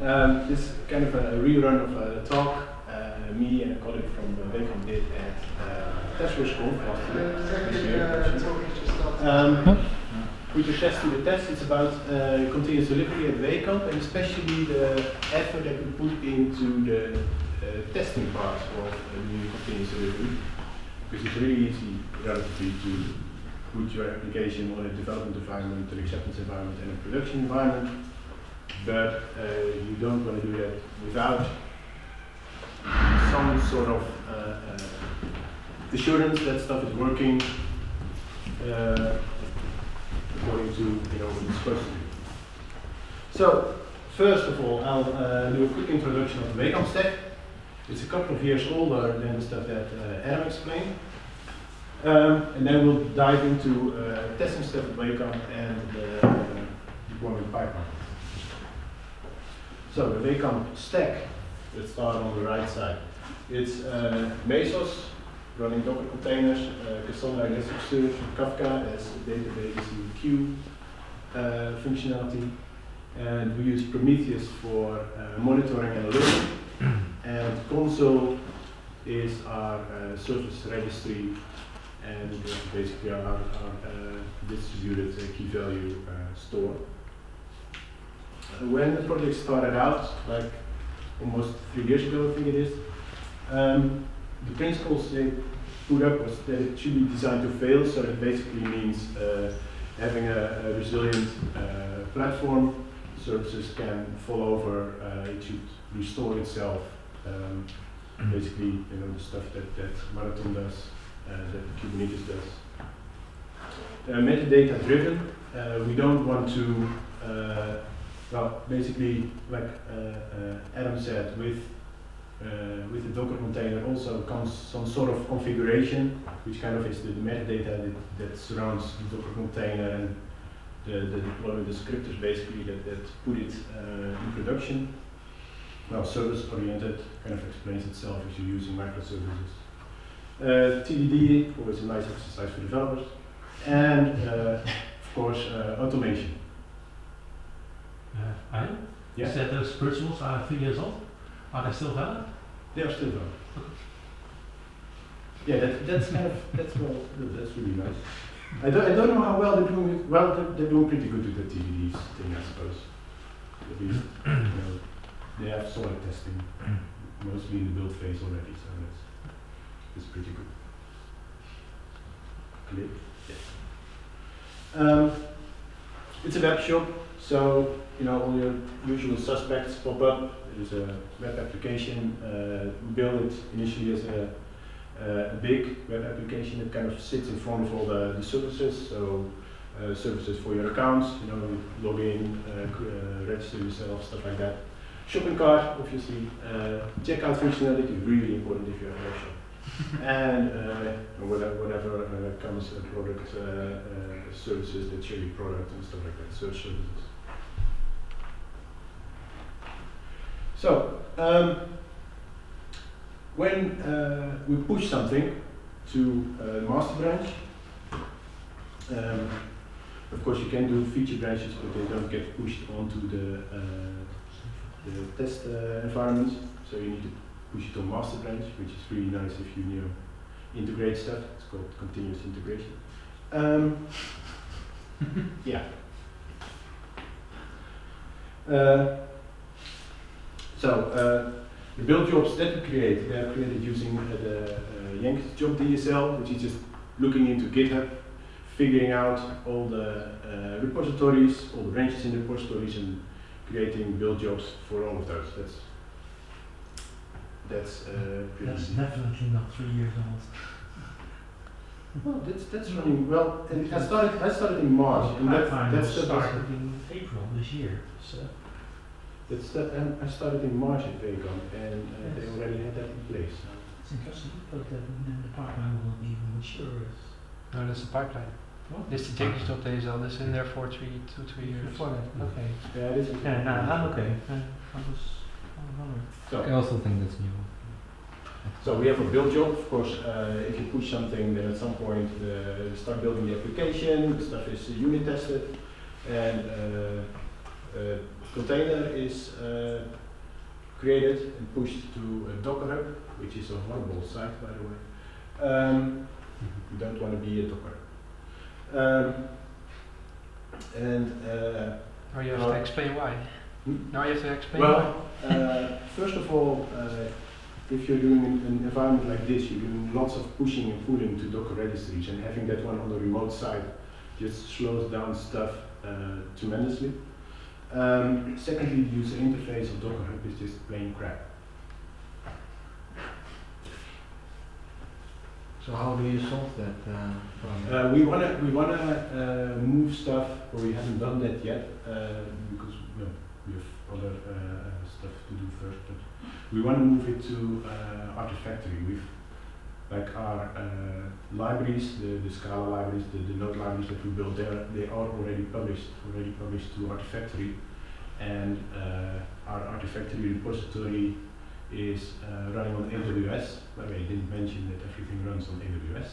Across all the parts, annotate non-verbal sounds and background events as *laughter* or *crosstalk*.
Um, this is kind of a rerun of a talk uh, me and a colleague from Wehkamp did at uh, TestWorksConf last year. this year, Um, with your test to the test, it's about uh, continuous delivery at Wehkamp and especially the effort that we put into the uh, testing part of uh, new continuous delivery. Because it's really easy relatively to put your application on a development environment, an acceptance environment, and a production environment. But uh, you don't want to do that without some sort of uh, uh, assurance that stuff is working according to you know what it's supposed to do. So first of all, I'll uh, do a quick introduction of the Wehkamp stack. It's a couple of years older than the stuff that uh, Adam explained. Um, and then we'll dive into uh, testing stuff at Wehkamp and the deployment pipeline. So the Wehkamp stack, start on the right side. It's uh, Mesos running Docker containers, uh, Cassandra Elasticsearch, Kafka as database in queue uh, functionality, and we use Prometheus for uh, monitoring and alerting, *clears throat* and Consul is our uh, service registry and uh, basically our, our uh, distributed uh, key value store. When the project started out, like almost three years ago, I think it is, um, the principles they put up was that it should be designed to fail, so that basically means uh, having a, a resilient uh, platform. Services can fall over, uh, it should restore itself. Um, basically, you know, the stuff that, that Marathon does, uh, that Kubernetes does. Uh, metadata driven, uh, we don't want to, uh, well, basically, like uh, uh, Adam said, with uh, with the Docker container also comes some sort of configuration, which kind of is the, metadata that, that surrounds the Docker container and the, the deployment descriptors basically that, that put it in production. Well, service oriented kind of explains itself if you're using microservices. Uh, TDD, always a nice exercise for developers. And uh, of course, uh, automation. Uh, Ian, you Yeah, said those principles are three years old. Are they still valid? they are still valid. Yeah, that, that's kind of, that's well, that's really nice. I don't, I don't know how well they're doing it, well, they're, they're doing pretty good with the TDDs thing, I suppose. At least, you know, they have solid testing, mostly in the build phase already, so that's, that's pretty good. Clear? Yeah. Um, it's a web shop, so, you know, all your usual suspects pop up. There's a web application, uh, we built it initially as a uh, a big web application that kind of sits in front of all the, the services. So uh, services for your accounts, you know, log in, uh, uh, register yourself, stuff like that. Shopping cart, obviously. Uh, checkout functionality, really important if you have a web shop. *laughs* and uh, whatever, whatever uh, comes, uh, product uh, uh, services that show you product and stuff like that, search services. So, um, when uh, we push something to uh, master branch, um, of course you can do feature branches, but they don't get pushed onto the, uh, the test uh, environment. So you need to push it to master branch, which is really nice if you, know, integrate stuff. It's called continuous integration. Um, *laughs* yeah. Uh, so. Uh, the build jobs that we create, they are created using uh, the uh, Yank job DSL, which is just looking into GitHub, figuring out all the uh, repositories, all the branches in the repositories, and creating build jobs for all of those. That's that's uh. That's definitely not three years old. well, that's that's running well. And I started I started in March, and that that's started in April this year. So that's that. And I started in March at Wehkamp, and uh, they already had that in place. it's interesting, you but uh, then the pipeline will be even mature. No, that's the pipeline. What? This the Jenkins job DSL that's in there for three, two, three years. Before that, okay. Yeah, this is. Yeah, no, I'm okay. Uh, I was, I. So, I also think that's new. So we have a build job, of course, uh, if you push something, then at some point uh, start building the application, the stuff is unit tested, and uh, uh, container is uh, created and pushed to a Docker hub, which is a horrible site, by the way. Um, you don't want to be a Docker. Um, and uh, Oh, you have to explain why. Hmm? Now you have to explain why. well, uh, first of all, uh, if you're doing an, an environment like this, you're doing lots of pushing and pulling to Docker registries, and having that one on the remote side just slows down stuff uh, tremendously. Um, secondly, the user interface of Docker Hub is just plain crap. So how do you solve that uh, problem? Uh, we wanna we wanna uh, move stuff, but we haven't done that yet uh, because well, we have other uh, stuff to do first. But we want to move it to uh, Artifactory. We've like our uh, libraries, the, the Scala libraries, the, the node libraries that we built there, they are already published, already published to Artifactory, and uh, our Artifactory repository is uh, running on AWS. By the way, I didn't mention that everything runs on AWS.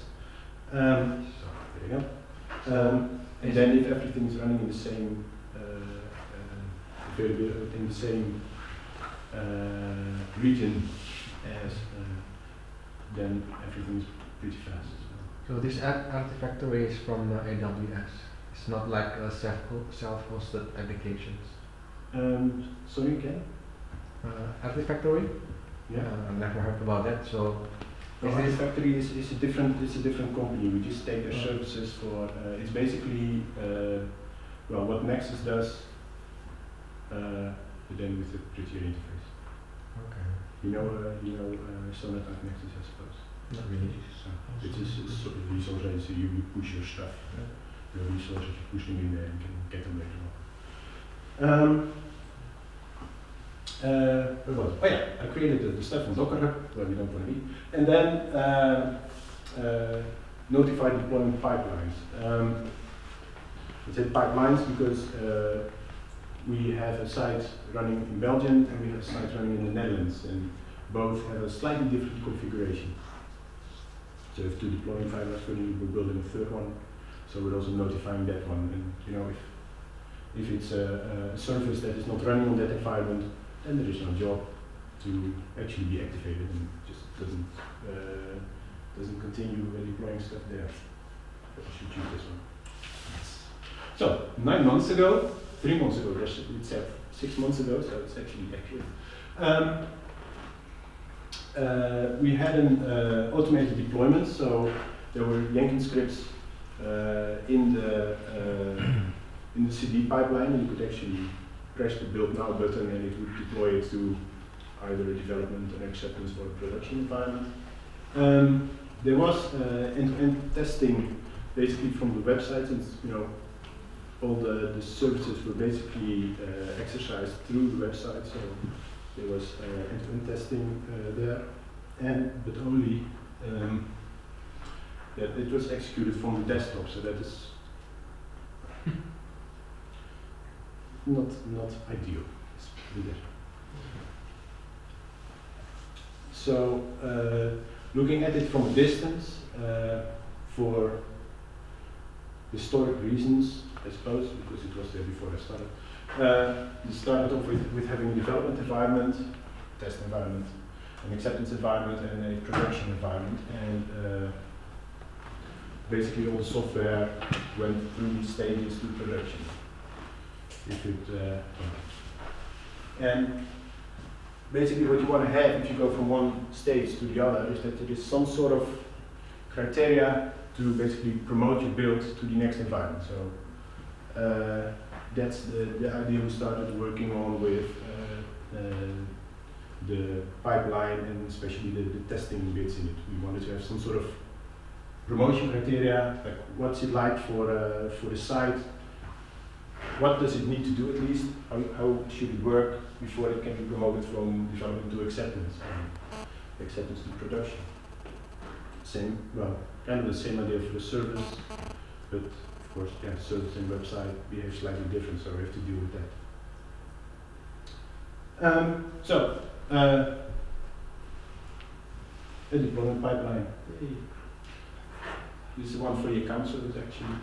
Um, so there you go. Um, and then if everything is running in the same uh, uh, in the same uh, region as, uh, then everything is pretty fast. So. So this Ar- Artifactory is from uh, AWS. It's not like uh, self self-hosted applications. Um, sorry again? Uh, Artifactory? Yeah. Uh, I've never heard about that. So No, is this Artifactory is, is a different is a different company. We just take their Oh. services for. Uh, it's basically uh, well what Nexus does, uh, but then with a prettier interface. okay? You know, uh, you know, uh, Sonatype Nexus, I suppose. Not really. So it is a sort of resource agency. You, push your stuff, your resources, you push them in there and can get them later on. Um, uh, where was it? Oh yeah, I created the, the stuff in Docker where we don't want to be, and then uh, uh, notify deployment pipelines. Um, I said pipelines because uh, we have a site running in Belgium and we have a site running in the Netherlands, and both have a slightly different configuration. So if two deployment pipelines, currently we're building a third one, so we're also notifying that one. And you know, if if it's a, a service that is not running on that environment, then there is no job to actually be activated and just doesn't uh, doesn't continue deploying stuff there. But I should choose this one. So nine months ago, three months ago, it said six months ago, so it's actually accurate. Um, uh, we had an uh, automated deployment, so there were Jenkins scripts uh, in the uh, in the CD pipeline, and you could actually press the build now button, and it would deploy it to either a development, an acceptance, or a production environment. Um, there was uh, end-to-end testing, basically from the website, since you know all the, the services were basically uh, exercised through the website, so there was uh, end-to-end testing uh, there, and but only um, that it was executed from the desktop, so that is *laughs* not not ideal. So uh, looking at it from a distance, uh, for historic reasons, I suppose, because it was there before I started. Uh, we started off with, with having a development environment, test environment, an acceptance environment, and a production environment. And uh, basically all the software went through stages to production. If it, uh, and basically what you want to have if you go from one stage to the other is that there is some sort of criteria to basically promote your build to the next environment. So uh, that's the, the idea we started working on with uh, uh, the pipeline and especially the, the testing bits in it. We wanted to have some sort of promotion criteria, like what's it like for, uh, for the site, what does it need to do at least, how, how should it work before it can be promoted from development to acceptance, and acceptance to production. Same, well, kind of the same idea for the service, but of course, yeah, service and website behave slightly different, so we have to deal with that. Um, so, uh, a deployment pipeline. This is one for the account service actually.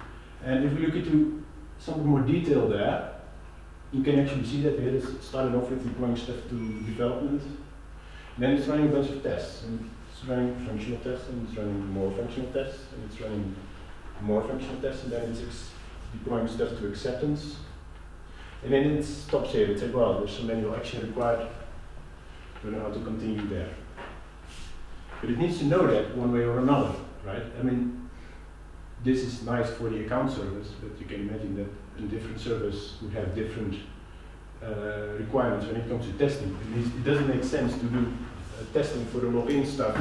And if we look into some more detail there, you can actually see that here. It started off with deploying stuff to development. Then it's running a bunch of tests. And it's running functional tests, and it's running more functional tests, and it's running more functional tests, and then it's deploying stuff to acceptance. And then it stops here. It's like, well, there's some manual action required. Don't know how to continue there. But it needs to know that one way or another, right? I mean, this is nice for the account service, but you can imagine that a different service would have different uh, requirements when it comes to testing. It doesn't make sense to do uh, testing for the login stuff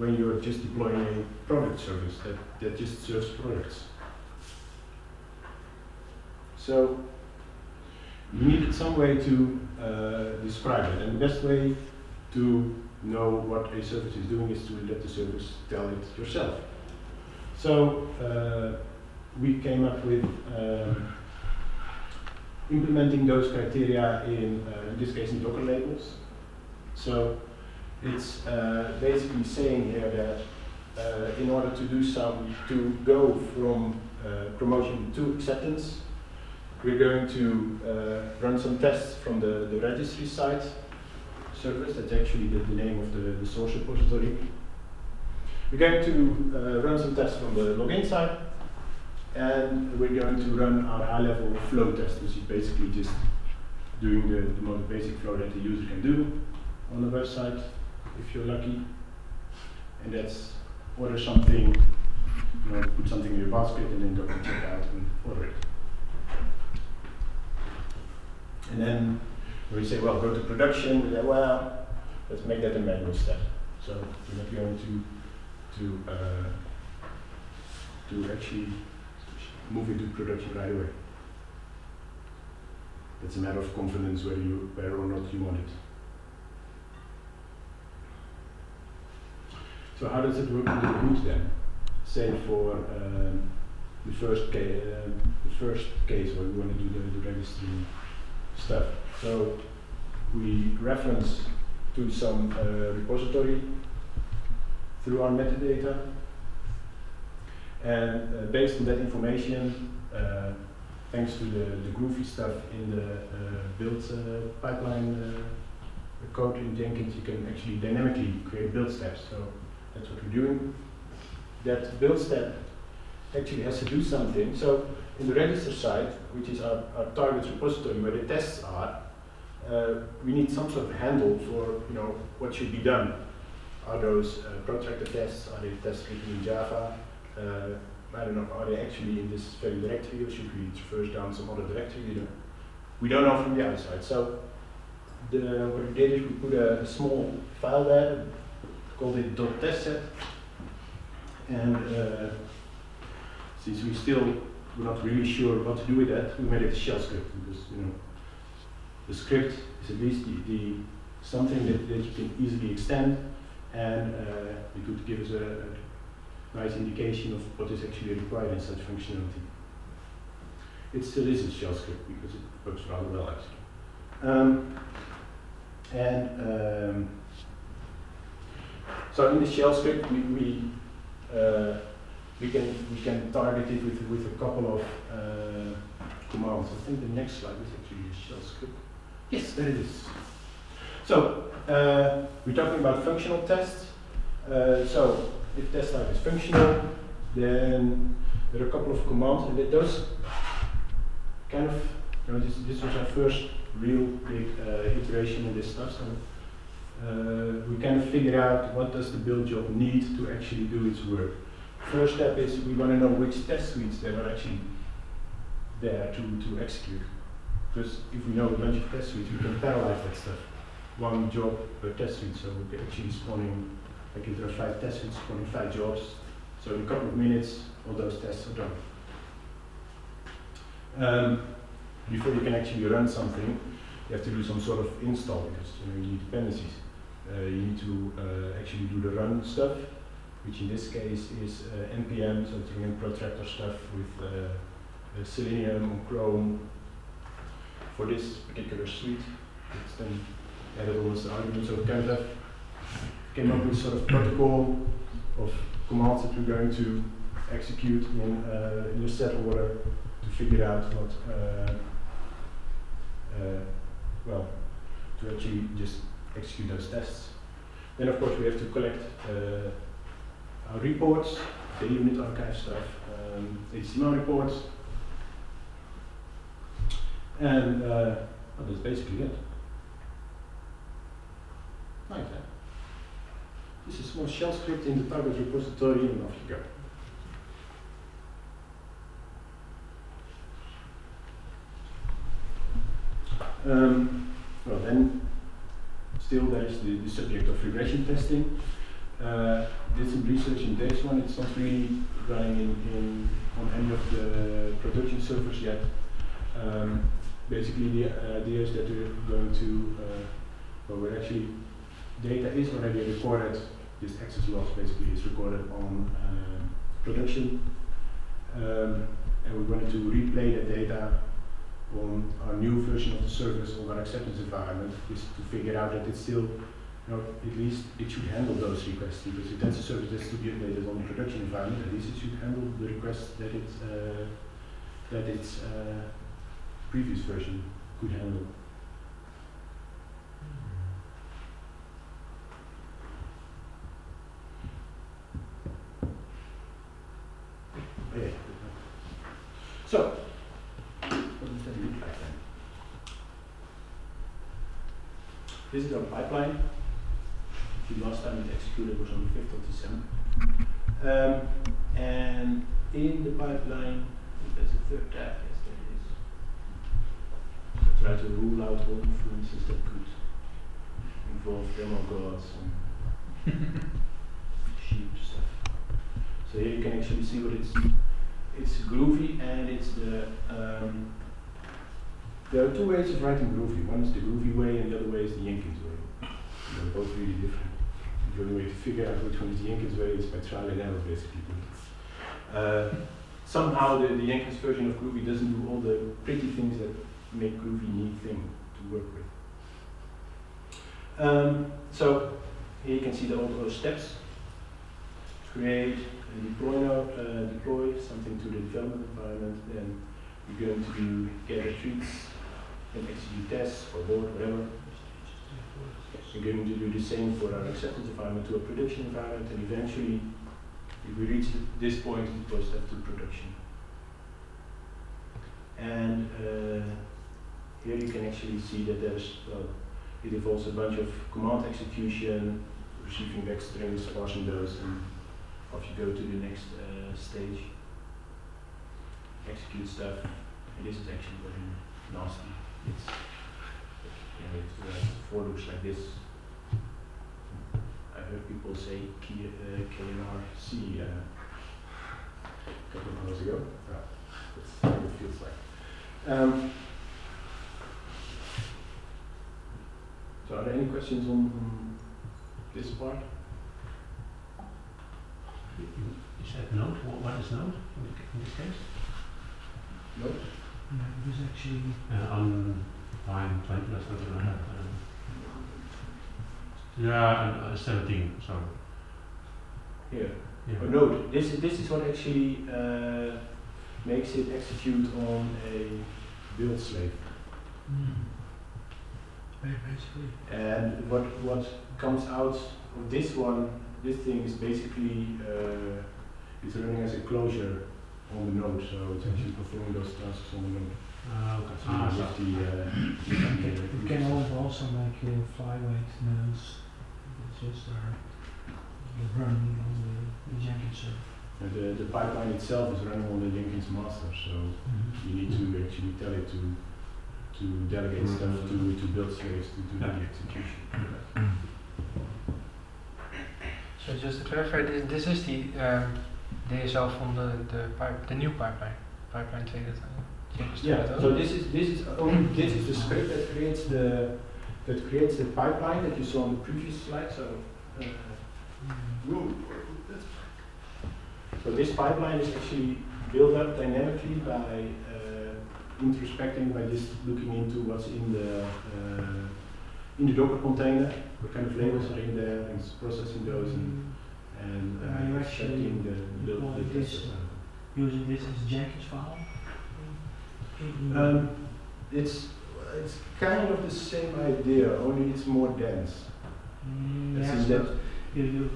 when you're just deploying a product service that, that just serves products. So you needed some way to uh, describe it, and the best way to know what a service is doing is to let the service tell it yourself. So uh, we came up with um, implementing those criteria in, uh, in this case, in Docker labels. So it's uh, basically saying here that uh, in order to do some, to go from uh, promotion to acceptance, we're going to uh, run some tests from the, the registry side service. That's actually the, the name of the, the source repository. We're going to uh, run some tests from the login side, and we're going to run our high-level flow test, which is basically just doing the, the most basic flow that the user can do on the website, if you're lucky. And that's order something, you know, put something in your basket, and then go and check out and order it. And then we say, well, go to production. We say, well, let's make that a manual step. So we're not going to to uh, to actually move into production right away. It's a matter of confidence whether you whether or not you want it. So how does it work with the root then? Say for um, the first case, uh, the first case where we want to do the, the registry stuff. So we reference to some uh, repository through our metadata. And uh, based on that information, uh, thanks to the, the groovy stuff in the uh, build uh, pipeline code in Jenkins, you can actually dynamically create build steps. So that's what we're doing. That build step actually has to do something. So in the register side, which is our, our target repository where the tests are, uh, we need some sort of handle for you know what should be done. Are those uh, protractor tests? Are they tests written in Java? Uh, I don't know. Are they actually in this very directory, or should we traverse down some other directory? You know, we don't know from the outside. So the, what we did is we put a, a small file there, called it dot .test set, and uh, since we still we're not really sure what to do with that, we made it a shell script because you know the script is at least the, the something that, that you can easily extend and uh, it could give us a, a, nice indication of what is actually required in such functionality. It still is a shell script because it works rather well actually. Um, and um, so in the shell script we, we uh, we can we can target it with with a couple of uh, commands. I think the next slide is actually a shell script. Yes, there it is. So uh, we're talking about functional tests. Uh, so if test type is functional, then there are a couple of commands, and that those kind of you know this this was our first real big uh, iteration in this stuff. So uh, we kind of figured out what does the build job need to actually do its work. First step is we want to know which test suites there are actually there to, to execute. Because if we know a bunch of test suites, we can parallelize that stuff. One job per test suite, so we can actually spawning, like if there are five test suites, spawning five jobs. So in a couple of minutes, all those tests are done. Um, before you can actually run something, you have to do some sort of install because you, know, you need dependencies. Uh, you need to uh, actually do the run stuff, which in this case is uh, npm, so it's running protractor stuff with Selenium or Chrome for this particular suite. It's then added all this argument, so kind of came up with sort of protocol of commands that we're going to execute in, uh, in a set order to figure out what uh, uh, well, to actually just execute those tests. Then of course we have to collect uh, our reports, the unit archive stuff, um, HTML reports, and uh, well, that's basically it. Nice, huh? This is small shell script in the target repository and off you go. Um, still there is the, the subject of regression testing. Uh, did some research in this one, it's not really running in, in on any of the production servers yet. Um, basically the uh, idea is that we're going to, uh, well we're actually, data is already recorded, this access loss basically is recorded on uh, production. Um, and we're going to replay the data on our new version of the service on our acceptance environment is to figure out that it's still, you know, at least it should handle those requests because if that's a service that's to be updated on the production environment, at least it should handle the requests that it uh, that its uh, previous version could handle. Okay. So, what does that look like then? This is our pipeline. The last time it executed was on the 5th of December. Um, and in the pipeline, there's a third tab, yes, there is. I try to rule out all influences that could involve demo gods and *laughs* sheep stuff. So here you can actually see what it's it's groovy and it's the um, there are two ways of writing groovy. One is the groovy way and the other way is the Jenkins way. They're both really different. The only way to figure out which one is the Jenkins way is by trial and error basically. Uh, somehow the, the Jenkins version of Groovy doesn't do all the pretty things that make Groovy a neat thing to work with. Um, so here you can see the, all those steps. Create, deploy uh, deploy something to the development environment, then you're going to do gather treats, and execute tests or board, whatever. We're going to do the same for our acceptance environment to a production environment, and eventually, if we reach this point, it goes up to production. And uh, here you can actually see that there's, well, it involves a bunch of command execution, receiving back strings, parsing those, and off you go to the next uh, stage. Execute stuff, and this is actually very nasty. It's, you know, it uh, for looks like this. I heard people say K, uh, KNRC uh, a couple of hours ago. Yeah, that's what it feels like. Um, so are there any questions on, on this part? You you said note, what, what is note in in this case? No? No, it was actually, Uh, on line 20 or something like that. Um, yeah, uh, 17, sorry. Here. Yeah. Oh, note, this is, this is what actually uh, makes it execute on a build slave. ba- basically, And what, what comes out of this one, this thing is basically, uh, it's running as a closure on the node, so it's actually performing those tasks on the node. Uh, okay. So Ah, so- the, uh, you can also make uh, flyweight nodes, it's just are running on the the Jenkins server. and the, the pipeline itself is running on the Jenkins master, so you need to actually tell it to, to delegate Mhm. stuff to, to build slaves to do Yeah. the execution. So just to clarify, this, this is the um, DSL from the, the pipe, the new pipeline, pipeline 2 that Yeah, so this is, this is, only this is the script that creates the, that creates the pipeline that you saw on the previous slide, so. uh, whoa, that's- So this pipeline is actually built up dynamically by uh, introspecting, by just looking into what's in the, uh, in the Docker container, what kind of labels are in there, and processing those and, and Are you uh, actually the, the, the this. Using this as Jenkins file? Um, it's It's kind of the same idea, only it's more dense. Mm, yes, but you, you,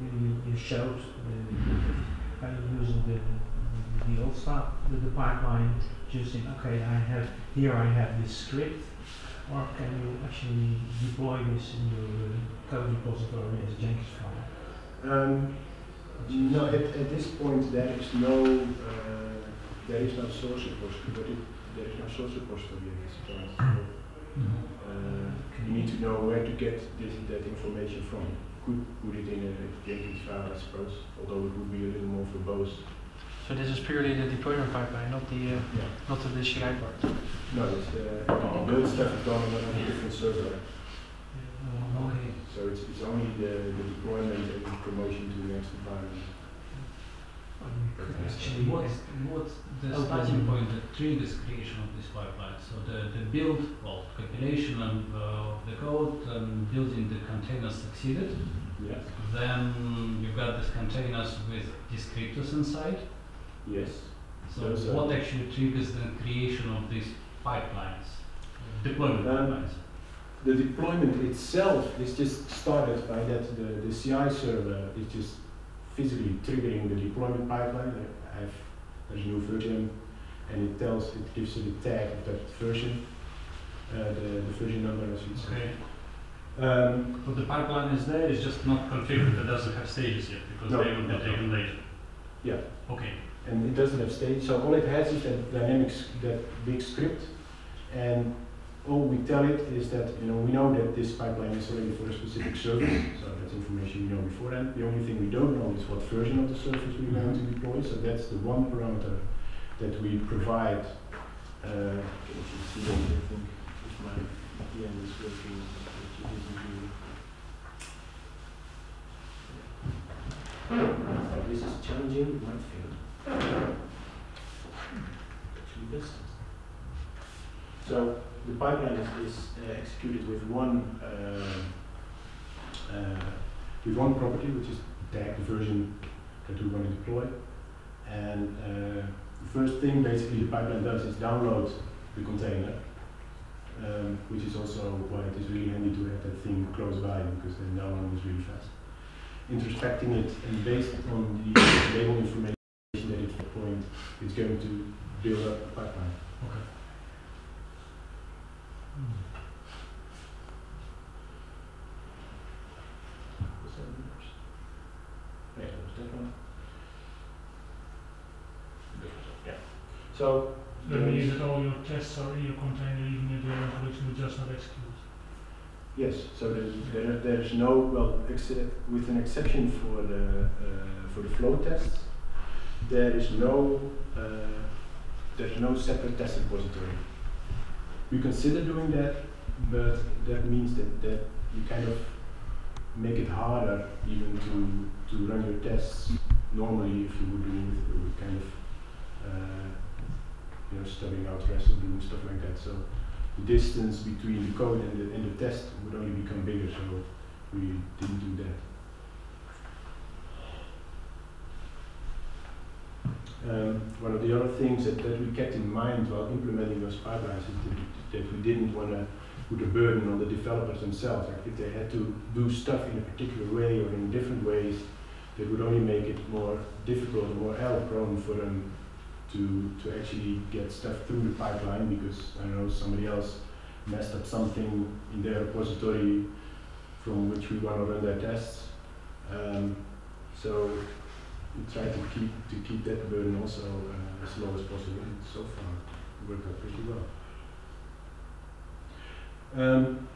you, you- showed uh, by using the, the, the old stuff, the, the pipeline, just in, okay, I have, here I have this script, or can you actually deploy this in your uh, code repository as Jenkins file? Um, no, at, at this point there is no uh, there is no source repository, but it, there is no source repository at this point. So, uh, you need to know where to get this that information from. Could put it in a Jenkins file, I suppose, although it would be a little more verbose. So this is purely the deployment pipeline, not the uh, Yeah. not the CI part. No, it's uh, the build stuff is done on a different server. Uh, okay. So it's, it's only the, the deployment and promotion to the next environment. Well, we actually What's, uh, what's the Oh, starting point that triggers creation of this pipeline? So the, the build, well, compilation and, uh, of the code and building the containers succeeded. Yes. Then you've got these containers with descriptors inside. Yes. So Those are- what actually triggers the creation of these pipelines, deployment Um, pipelines? The deployment itself is just started by that the, the CI server is just physically triggering the deployment pipeline. I have there's a new version and it tells it gives you the tag of that version, uh, the, the version number as you say. Okay, Um, but the pipeline is there, it's just not configured, it doesn't have stages yet, because No, they will be taken later. Yeah. Okay, and it doesn't have stages, so all it has is that dynamics, that big script, and all we tell it is that, you know, we know that this pipeline is already for a specific service, so that's information we know beforehand. The only thing we don't know is what version of the service we're going to deploy, so that's the one parameter that we provide. Uh, can you see that, I think, if my PM is working, which it isn't really. This is challenging, might fail. Actually, this. So the pipeline is, is uh, executed with one uh, uh, with one property, which is tag the version that we want to deploy. And the first thing basically the pipeline does is download the container, um, which is also why it is really handy to have that thing close by because then download is really fast. Introspecting it and based on the label information that it's deploying, it's going to build up a pipeline. okay. Was that yours? Yeah, that was that one. Yeah. So. That means that all your tests are in your container, even if they are production, just not execute. Yes, so there, there, there's no, well, except, with an exception for the, uh, for the flow tests, there is no, uh, there's no separate test repository. We consider doing that, but that means that, that you kind of make it harder even to, to run your tests normally if you would do with, with kind of, uh, you know, stubbing out rest and stuff like that. So the distance between the code and the, and the test would only become bigger, so we didn't do that. Um, one of the other things that, that we kept in mind while implementing those pipelines is that, that we didn't want to put a burden on the developers themselves. Like if they had to do stuff in a particular way or in different ways, that would only make it more difficult more error prone for them to, to actually get stuff through the pipeline because I know somebody else messed up something in their repository from which we want to run their tests. Um, so we try to keep to keep that burden also uh, as low as possible. And so far, it worked out pretty well. Um,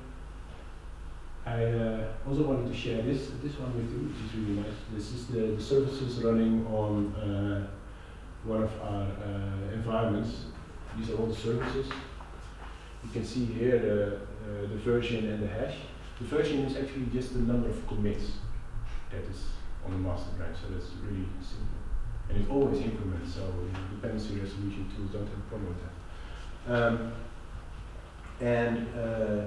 I uh, also wanted to share this this one with you, which is really nice. This is the, the services running on uh, one of our uh, environments. These are all the services. You can see here the, uh, the version and the hash. The version is actually just the number of commits that is on the master branch, so that's really simple. And it always increments, so dependency resolution tools don't have a problem with that. Um, and uh,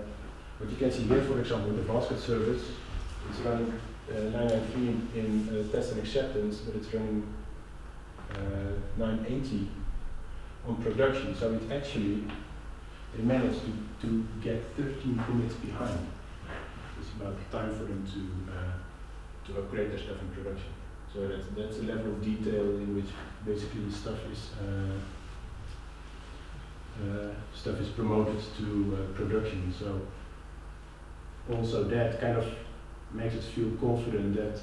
what you can see here, for example, the basket service is running uh, 993 in, in uh, test and acceptance, but it's running 980 on production. So it actually they managed to, to get 13 commits behind. It's about time for them to uh, to upgrade their stuff in production. So that's that's a level of detail in which basically stuff is uh, uh, stuff is promoted to uh, production. So also that kind of makes us feel confident that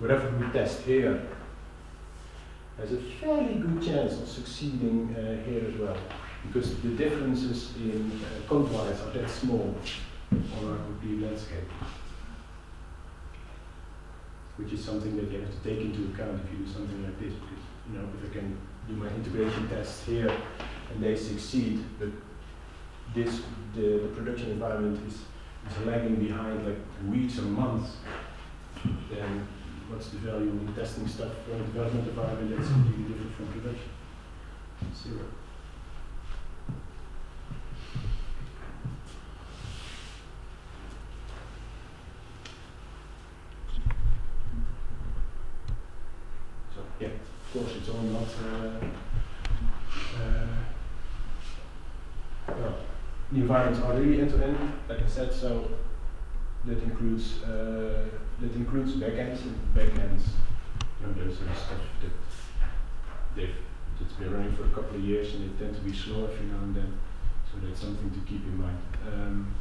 whatever we test here has a fairly good chance of succeeding uh, here as well, because the differences in uh, code-wise are that small on our complete landscape, which is something that you have to take into account if you do something like this, because you know if I can do my integration tests here and they succeed, but this the, the production environment is, is lagging behind like weeks or months, then what's the value in testing stuff for a development environment that's completely different from production? Zero. So, yeah, of course, it's all not, uh, uh, well, the environments are really end-to-end, like I said, so that includes, uh, that includes backends and backends. You know, there's some stuff that they've, that's been running for a couple of years and they tend to be slow every now and then. So that's something to keep in mind. Um,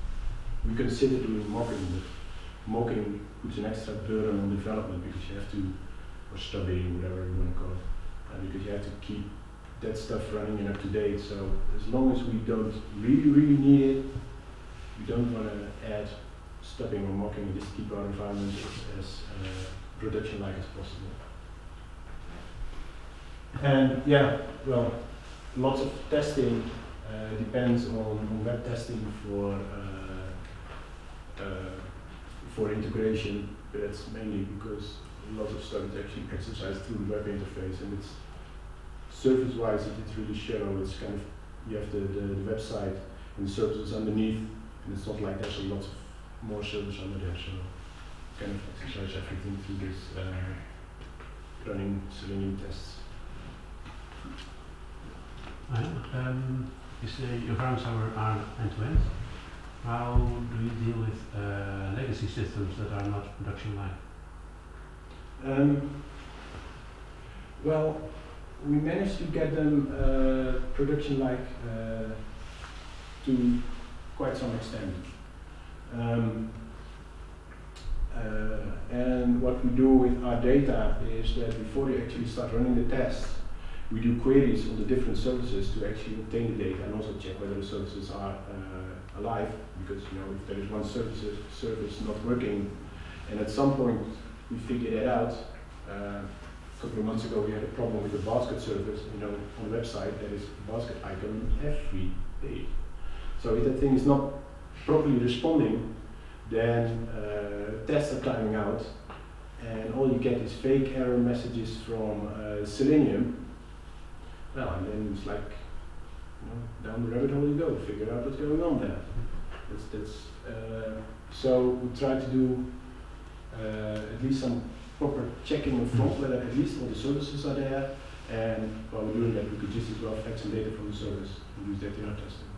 we consider doing mocking, but mocking puts an extra burden on development because you have to, or studying, whatever you want to call it, uh, because you have to keep that stuff running and up to date. So as long as we don't really, really need it, we don't want to add stubbing or mocking, just keep our environment as, uh, production-like as possible. And yeah, well, lots of testing uh, depends on, on web testing for uh, uh, for integration, but that's mainly because a lot of stuff is actually exercised through the web interface, and it's surface-wise it- it's really shallow. It's kind of you have the, the, the website and the services underneath, and it's not like there's a lot of more service under there, so kind of exercise everything through this uh, running Selenium tests. Um, you say your environments are, are end-to-end. How do you deal with uh, legacy systems that are not production line? Um, well, we managed to get them uh, production-like uh, to quite some extent. Um, uh, and what we do with our data is that before you actually start running the tests, we do queries on the different services to actually obtain the data and also check whether the services are uh, alive. Because you know, if there is one service service not working, and at some point we figure that out. Uh, a couple of months ago, we had a problem with the basket service. You know, on the website there is a basket icon every day. So if that thing is not properly responding, then uh, tests are timing out, and all you get is fake error messages from uh, Selenium. Well, and then it's like, you know, down the rabbit hole you go, figure out what's going on there. That's, that's, uh, so we try to do uh, at least some proper checking of front, whether at least all the services are there, and while we're doing that, we could just as well fetch some data from the service and use that in our testing.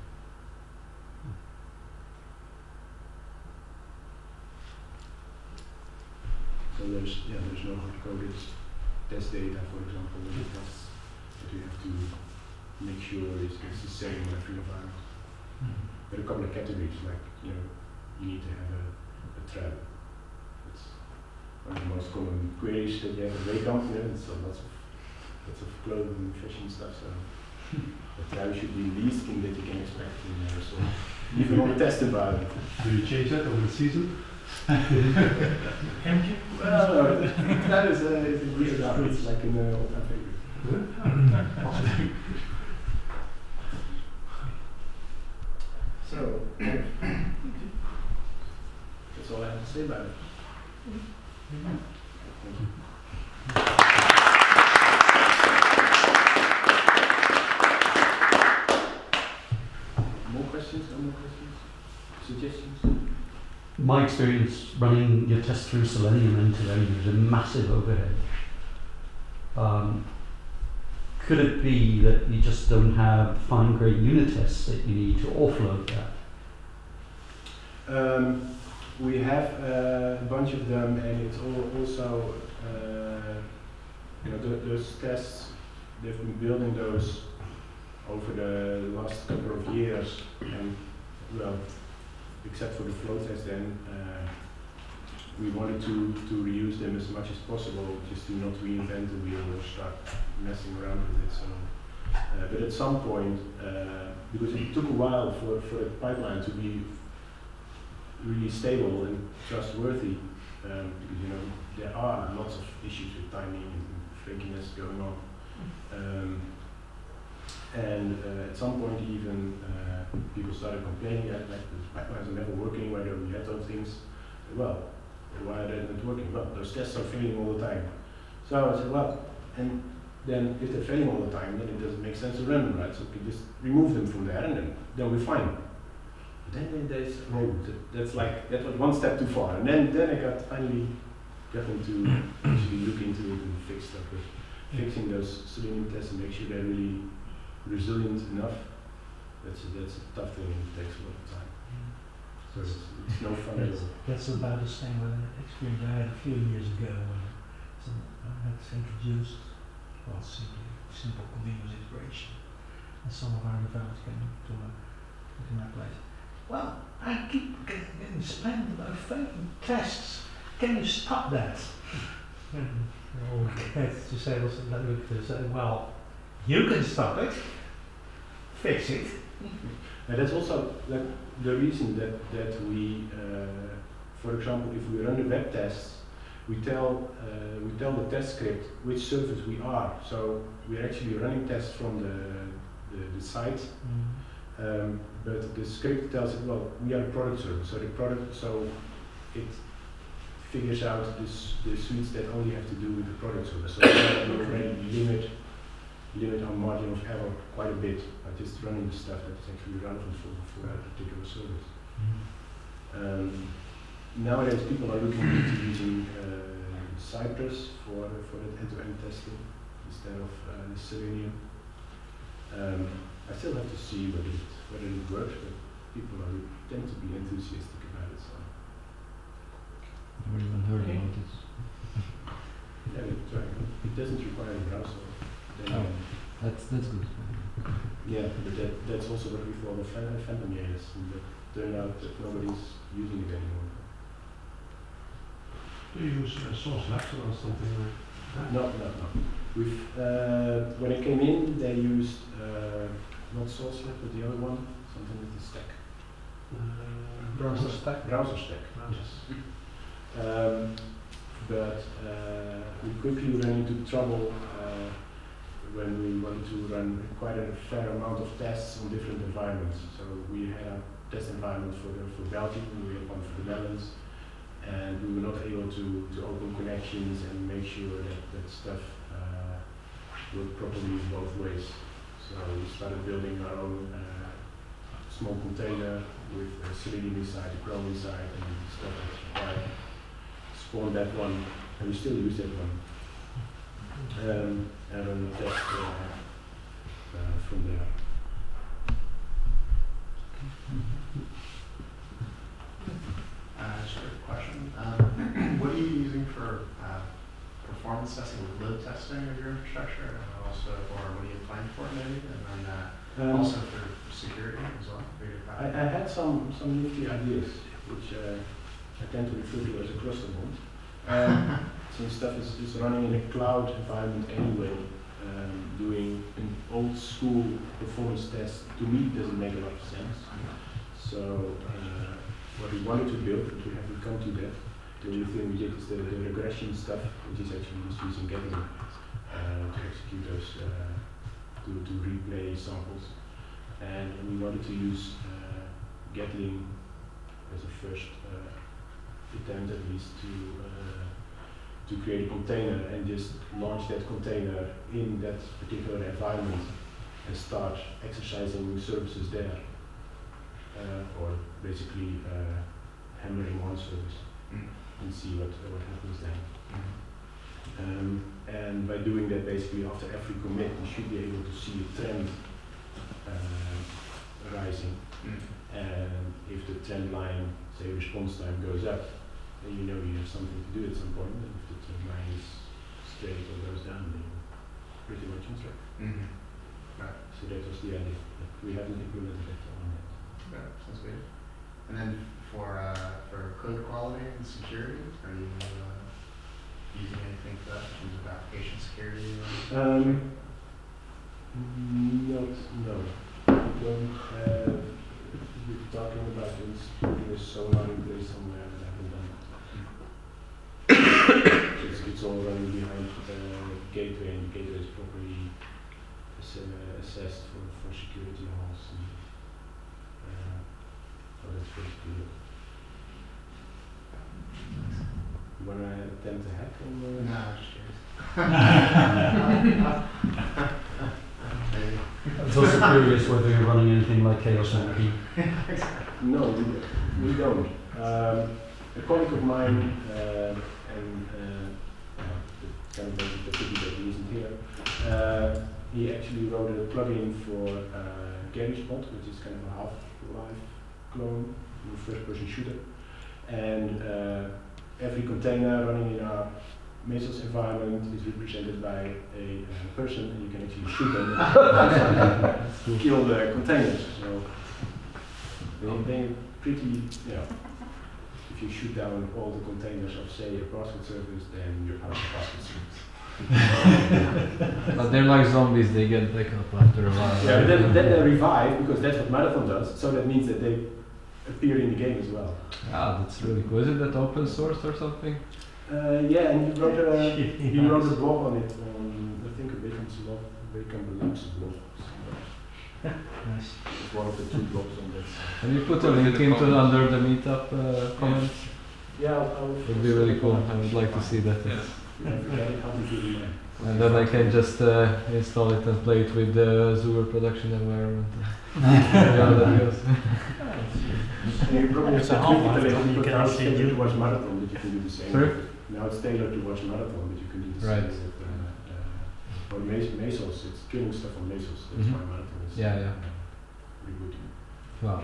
So there's, yeah, there's no hard-coded test data, for example, in the tests that you have to make sure is, is the same in every environment. Hmm. There are a couple of categories, like, you know, you need to have a, a thread. It's one of the most common queries that you have at Wehkamp, you know, so lots of, lots of clothing and fashion stuff, so the thread should be the least thing that you can expect in there, so even on the test environment. Do you change that over the season? Well, that is a, is a weird like. So, that's all I have to say about it. Thank you. More questions? No more questions? Suggestions? My experience running your test through Selenium into there is a massive overhead. Um, could it be that you just don't have fine grained unit tests that you need to offload that? Um, we have uh, a bunch of them, and it's all also, uh, you know, th- those tests. They've been building those over the last couple of years, and well, except for the flow test, then uh, we wanted to to reuse them as much as possible, just to not reinvent the wheel or start messing around with it. So, uh, but at some point, uh, because it took a while for for the pipeline to be really stable and trustworthy um, because you know there are lots of issues with timing and flakiness going on. Um, and uh, at some point even uh, people started complaining that like the pipelines are never working, whether we had those things. Well, why are they not working? Well, those tests are failing all the time. So I said, well, and then if they're failing all the time, then it doesn't make sense to run them, right? So we just remove them from there and then, then we're fine. Then there's oh, that- that's like that was one step too far, and then then I got finally got them to actually look into it and fix stuff fixing those selenium tests and make sure they're really resilient enough. That's a, that's a tough thing and it takes a lot of time. So it's, it's no fun at That's, all. that's about the same with an experience I had a few years ago when some, I had introduced, well, simple, simple continuous integration. And some of our developers came to my, to my place. Well, I keep getting spammed about failing tests. Can you stop that? *laughs* And all we get to say was that we could say, well, you can stop it, fix it. And that's also like the reason that, that we, uh, for example, if we run the web tests, we tell, uh, we tell the test script which service we are. So we're actually running tests from the, the, the site, um, but the script tells it, well, we are a product service. So the product, so it figures out this, the suites that only have to do with the product service. So we *coughs* already limit limit our margin of error quite a bit by just running the stuff that is actually relevant for, for that particular service. Um, nowadays, people are looking into using uh, Cypress for for that end-to-end testing instead of uh, the Selenium. Um, I still have to see whether it whether it works, but people are tend to be enthusiastic about it. So Never even heard okay. about it. *laughs* yeah, it doesn't require a browser. Then, Oh. um, That's that's good. Yeah, but that, that's also what we call the phan- phantom layers, and that turned out that nobody's using it anymore. Do you use uh, Sauce Labs or something like that? No, no, no. We've, uh, when I came in, they used, uh, not Sauce Lab, but the other one, something with the stack. Uh, BrowserStack? Browser stack. Yes. Um, but uh, we quickly ran into trouble uh, when we wanted to run quite a fair amount of tests on different environments. So we had a test environment for for Belgium, we had one for the Netherlands, and we were not able to, to open connections and make sure that that stuff uh, worked properly both ways. So we started building our own uh, small container with uh, Selenium inside, the Chrome inside, and stuff that's required. Spawned that one, and we still use that one. Um, and then test uh, uh, from there. Uh, just a question. Um, what are you using for uh, performance testing, load testing of your infrastructure, and also, or what are you planning for maybe, and then uh, Um, also for security as well? for I, I had some, some nifty ideas, which uh, I tend to refer to as a cluster bomb. Um, *laughs* since stuff is, is running in a cloud environment anyway, um, doing an old school performance test to me doesn't make a lot of sense. So uh, what we wanted to build, but we haven't come to that. The only thing we did is the, the regression stuff, which is actually just using Gatling uh, to execute those, uh, to, to replay samples. And we wanted to use uh, Gatling as a first uh, attempt at least to uh, to create a container and just launch that container in that particular environment and start exercising services there, uh, or basically uh, hammering one service and see what what happens then. Um, and by doing that, basically after every commit, you should be able to see a trend uh, rising. And if the trend line, say response time goes up, then you know you have something to do at some point. The trend line is straight or goes down, pretty much track. Mm-hmm. So that was the idea. But we haven't implemented on yet. Yeah, sounds good. And then for, uh, for code quality and security, are you, uh, using anything for that in terms of application security? Um, not, no. We don't have, we're talking about this, a sonar in place somewhere that I haven't done. So it's, it's all running behind the gateway and the gateway is properly ass- uh, assessed for, for security holes and, uh, so that's basically it. You wanna attempt a hack on the? No, just curious. I was also curious whether you're running anything like Chaos Monkey. *laughs* No, we, we don't. Um, a colleague of mine, uh, and uh, that he isn't here, uh, he actually wrote a plugin for uh, which is kind of a half-life clone, first-person shooter. And uh, every container running in our Mesos environment is represented by a uh, person, and you can actually shoot them *laughs* kill the containers. So they, they're pretty, know, if you shoot down all the containers of, say, a password service, then you're out of password service. *laughs* But they're like zombies, they get back up after a while. Yeah, but then, then they revive, because that's what Marathon does, so that means that they appear in the game as well. Ah, that's really cool. Isn't that open source or something? Uh, yeah, and he wrote a, *laughs* he wrote a blog on it, on, I think, a Beacons blog, Labs blog. Nice. It's one of the two blogs on that. Can you put a link into it under the meetup uh, comments? Yeah, I'll, I'll. Would be really cool. I would like to see that. Yeah, okay, I'll be doing that. And then I can just uh, install it and play it with the Azure production environment. *laughs* *laughs* yeah, that goes. You probably have It's to a tweak it half-life, a little you can now it's tailored do- to watch marathon, but you can do the same. Sorry? Now it's tailored to watch marathon, but you can do the Right. same with, uh, uh, or Mesos, it's killing stuff on Mesos, that's Mhm. why marathon is. Yeah, yeah. uh, Really good. Wow,